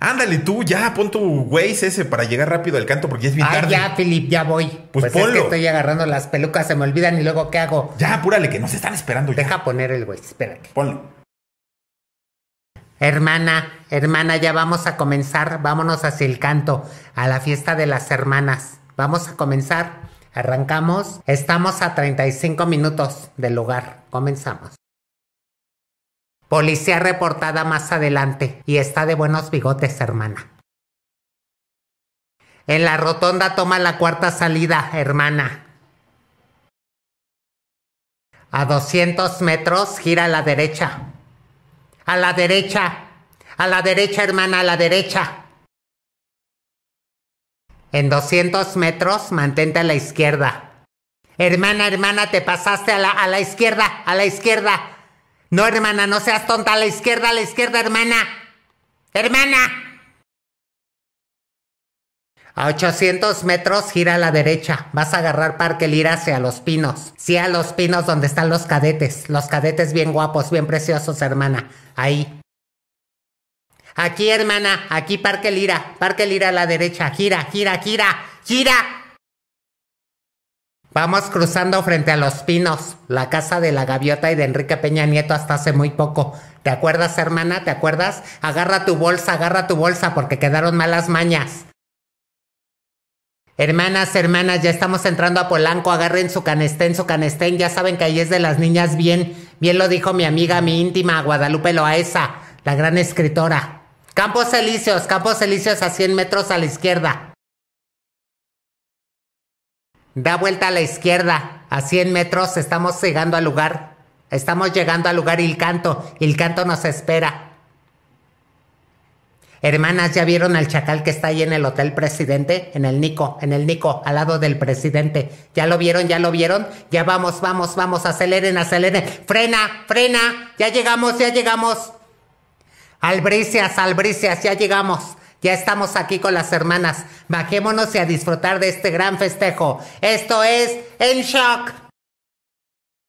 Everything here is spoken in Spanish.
Ándale tú, ya, pon tu Waze ese para llegar rápido al canto porque ya es bien Ay, tarde. ya, Philip, ya voy. Pues es que ponlo. estoy agarrando las pelucas, se me olvidan y luego ¿qué hago? Ya, apúrale, que nos están esperando ya. Deja poner el Waze, espérate. Ponlo. Hermana, hermana, ya vamos a comenzar. Vámonos hacia el canto, a la fiesta de las hermanas. Vamos a comenzar. Arrancamos. Estamos a 35 minutos del lugar. Comenzamos. Policía reportada más adelante y está de buenos bigotes, hermana. En la rotonda toma la cuarta salida, hermana. A 200 metros gira a la derecha. A la derecha. A la derecha, hermana, a la derecha. En 200 metros, mantente a la izquierda. Hermana, hermana, te pasaste a la, a la izquierda, a la izquierda. No, hermana, no seas tonta, a la izquierda, a la izquierda, hermana. Hermana. A 800 metros gira a la derecha. Vas a agarrar Parque Lira hacia Los Pinos. Sí, a Los Pinos donde están los cadetes. Los cadetes bien guapos, bien preciosos, hermana. Ahí. Aquí, hermana. Aquí Parque Lira. Parque Lira a la derecha. Gira, gira, gira, gira. Vamos cruzando frente a Los Pinos, la casa de la gaviota y de Enrique Peña Nieto hasta hace muy poco. ¿Te acuerdas, hermana? ¿Te acuerdas? Agarra tu bolsa, agarra tu bolsa porque quedaron malas mañas. Hermanas, hermanas, ya estamos entrando a Polanco, agarren su canestén, su canestén, ya saben que ahí es de las niñas bien, bien lo dijo mi amiga, mi íntima, Guadalupe Loaesa, la gran escritora. Campos Elíseos, Campos Elíseos a 100 metros a la izquierda. Da vuelta a la izquierda, a 100 metros estamos llegando al lugar, estamos llegando al lugar y el canto, y el canto nos espera. Hermanas, ¿ya vieron al chacal que está ahí en el Hotel Presidente? En el Nico, en el Nico, al lado del presidente. ¿Ya lo vieron? ¿Ya lo vieron? Ya vamos, vamos, vamos, aceleren, aceleren. Frena, frena, ya llegamos, ya llegamos. Albricias, albricias, ya llegamos. Ya estamos aquí con las hermanas. Bajémonos y a disfrutar de este gran festejo. Esto es En Shock.